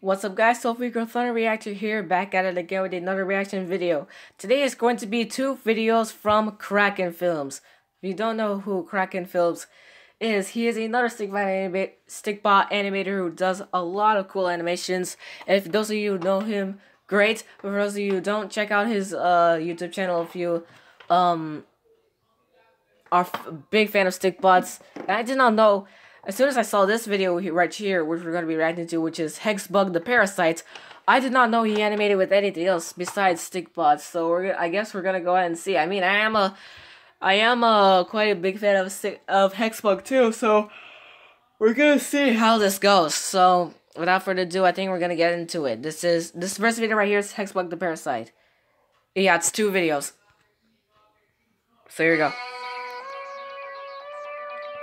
What's up guys, Sulfuricore Thunder Reactor here, back at it again with another reaction video. Today is going to be two videos from Kraken Films. If you don't know who Kraken Films is, he is another Stikbot, anima animator who does a lot of cool animations. If those of you know him, great. But for those of you who don't, check out his uh, YouTube channel if you um, are a big fan of Stikbots. And I did not know as soon as I saw this video right here, which we're going to be reacting to, which is Hexbug the Parasite, I did not know he animated with anything else besides Stikbots. So I guess we're gonna go ahead and see. I mean, I am a I am a quite a big fan of of Hexbug too. So we're gonna see how this goes. So without further ado, I think we're gonna get into it. This is this first video right here is Hexbug the Parasite. Yeah, it's two videos. So here we go.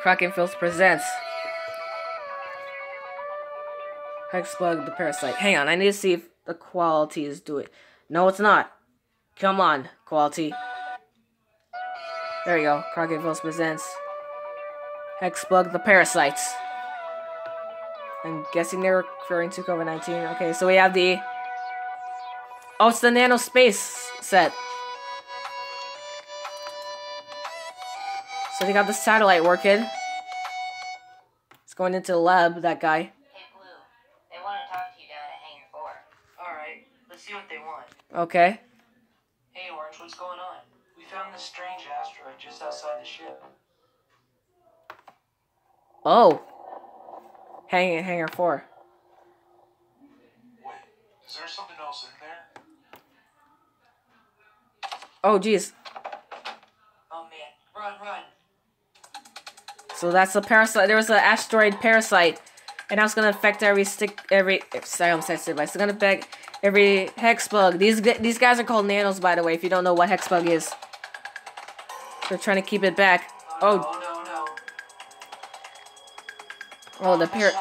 Kraken Films presents Hexbug the Parasite. Hang on, I need to see if the quality is do it. No, it's not. Come on, quality. There you go. Kraken Films presents Hexbug the Parasites. I'm guessing they're referring to COVID-19. Okay, so we have the... Oh, it's the Nano Space set. So they got the satellite working. It's going into the lab, that guy. Okay. Hey, Orange, what's going on? We found this strange asteroid just outside the ship. Oh. Hang hangar four. Wait, is there something else in there? Oh, jeez. Oh man, run, run. So that's a parasite. There was an asteroid parasite, and that's gonna affect every stick, every. Sorry, I'm sensitive. It's gonna affect every hexbug. These these guys are called nanos, by the way. If you don't know what Hexbug is, they're trying to keep it back. Oh, oh no no. Oh, the par.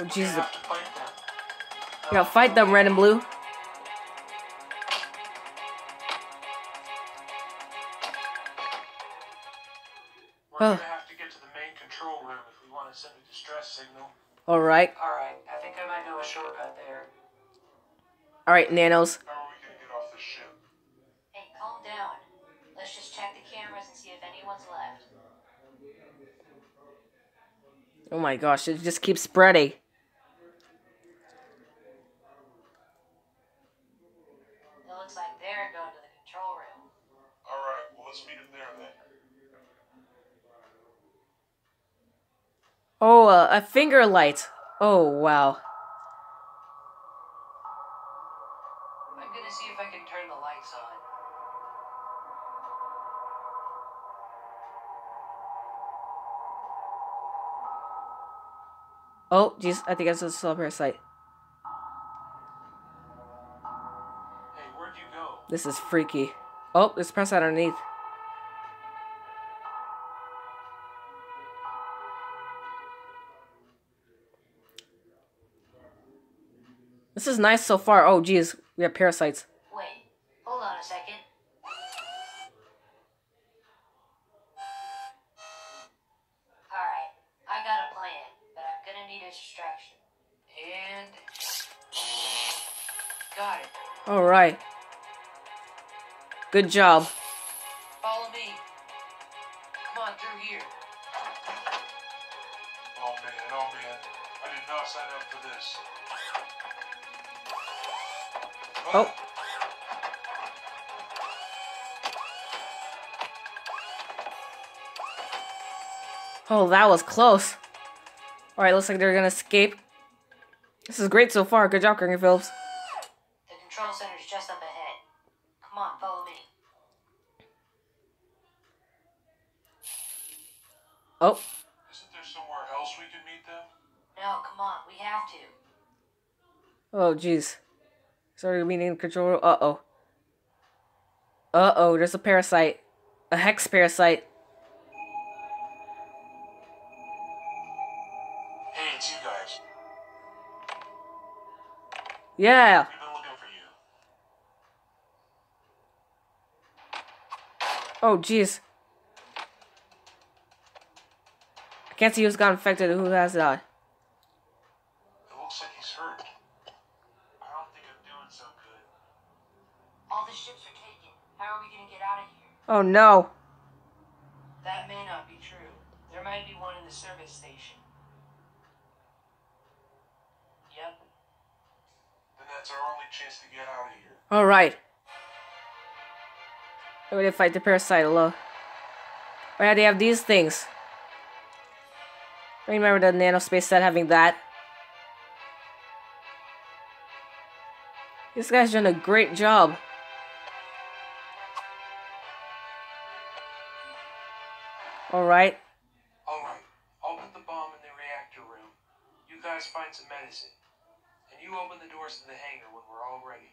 Oh Jesus! You gotta fight them, red and blue. Oh room if we want to send a distress signal. Alright. Alright, I think I might know a shortcut there. Alright, nanos. How are we gonna get off the ship? Hey, calm down. Let's just check the cameras and see if anyone's left. Oh my gosh, it just keeps spreading. Oh, uh, a finger light. Oh, wow. I'm gonna see if I can turn the lights on. Oh, jeez, I think I saw a parasite. Hey, where'd you go? This is freaky. Oh, there's a parasite underneath. This is nice so far. Oh, geez. We have parasites. Wait. Hold on a second. Alright. I got a plan, but I'm gonna need a distraction. And... Got it. Alright. Good job. Follow me. Come on, through here. Oh man, oh man. I did not sign up for this. Oh. Oh, that was close. Alright, looks like they're gonna escape. This is great so far. Good job, Kraken Films. The control center's just up ahead. Come on, follow me. Oh. Isn't there somewhere else we can meet them? No, come on, we have to. Oh, jeez. Started meeting control. Uh oh. Uh oh, there's a parasite. A hex parasite. Hey, it's you guys. Yeah. We've been looking for you. Oh, jeez. I can't see who's got infected. Who has that? It looks like he's hurt. I don't think I'm doing so good. All the ships are taken. How are we gonna get out of here? Oh no. That may not be true. There might be one in the service station. Yep. Then that's our only chance to get out of here. All right. We're gonna fight the parasite alone. Oh yeah, they have these things. I Remember the nanospace set having that? This guy's done a great job. Alright. Alright, I'll put the bomb in the reactor room. You guys find some medicine. And you open the doors to the hangar when we're all ready.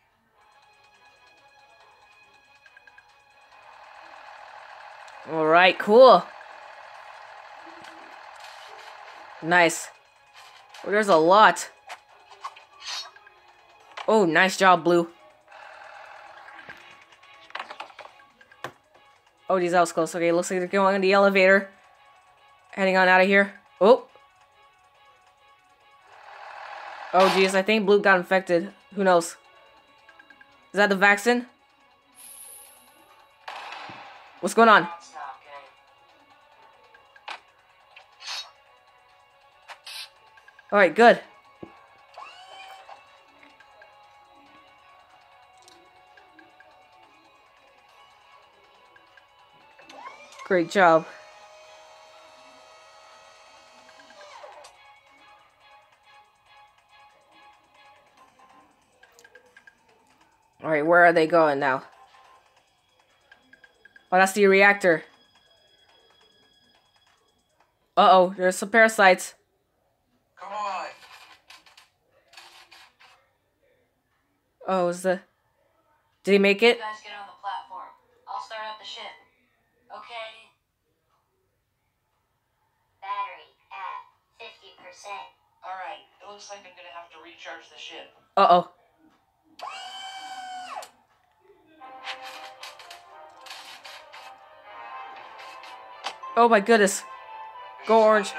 Alright, cool. Nice. Oh, there's a lot. Oh, nice job, Blue. Oh, geez, that was close. Okay, looks like they're going in the elevator. Heading on out of here. Oh. Oh, geez, I think Blue got infected. Who knows? Is that the vaccine? What's going on? Alright, good. Great job. Alright, where are they going now? Oh, that's the reactor. Uh-oh, there's some parasites. Come on! Oh, is the... Did he make it? You guys get on the platform. I'll start up the ship. Okay? Battery at 50%. Alright, it looks like I'm gonna have to recharge the ship. Uh-oh. Oh my goodness. Go orange.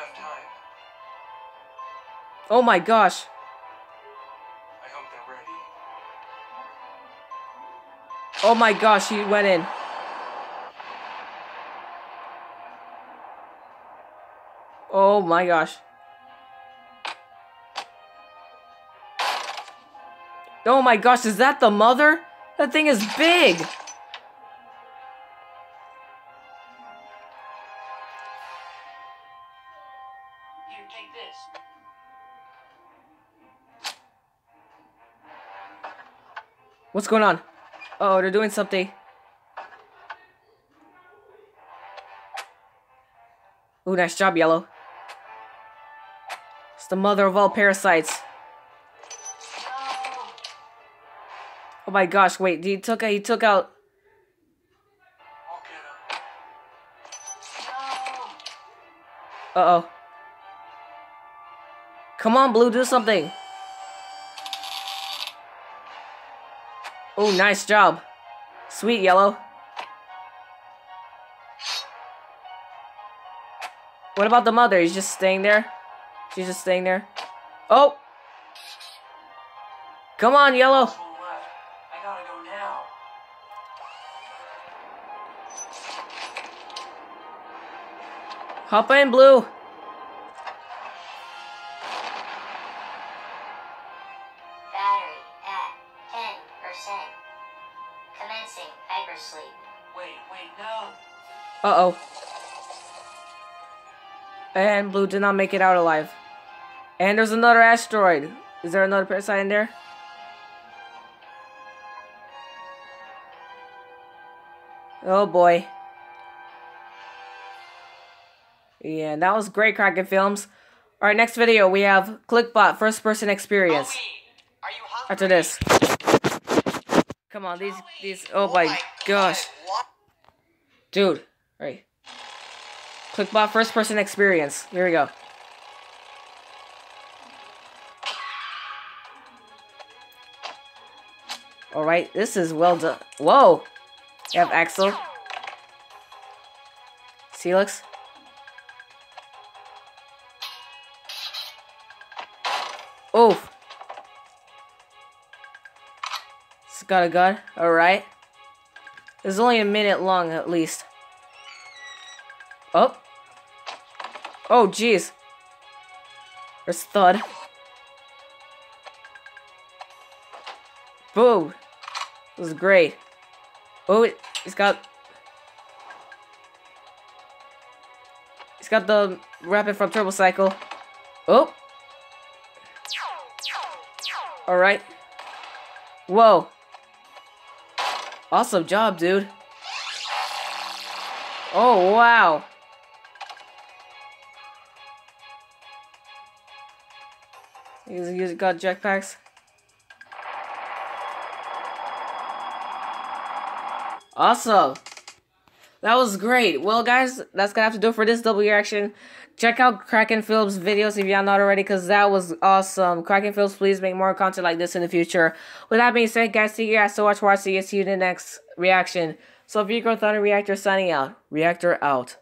Oh my gosh. I hope they're ready. Oh my gosh, he went in. Oh my gosh. Oh my gosh, is that the mother? That thing is big. Here, take this. What's going on? Oh, they're doing something. Ooh, nice job, Yellow. It's the mother of all parasites. My gosh, wait, he took he took out! Uh-oh. Come on, Blue, do something. Oh, nice job. Sweet, Yellow. What about the mother? He's just staying there? She's just staying there? Oh! Come on, Yellow. Hop in, Blue. Battery at 10%. Commencing hypersleep. Wait, wait, no. Uh-oh. And Blue did not make it out alive. And there's another asteroid. Is there another parasite in there? Oh boy. Yeah, that was great, Kraken Films. Alright, next video we have Klikbot first person experience. You? After this. Come on, these these oh my gosh. Dude, right. Klikbot first person experience. Here we go. Alright, this is well done. Whoa! You have Axel. Celix. Oof. It's got a gun. Alright. It's only a minute long, at least. Oh. Oh, jeez. There's thud. Boom. This is great. Oh, it, has got... He's got the weapon from Turbo Cycle. Oh. Alright. Whoa. Awesome job, dude. Oh, wow. He's got jetpacks. Awesome. That was great. Well, guys, that's gonna have to do it for this double reaction. Check out Kraken Films videos if you're not already, because that was awesome. Kraken Films, please make more content like this in the future. With that being said, guys, thank you guys so much for watching. See you in the next reaction. So, Vigo Thunder Reactor signing out. Reactor out.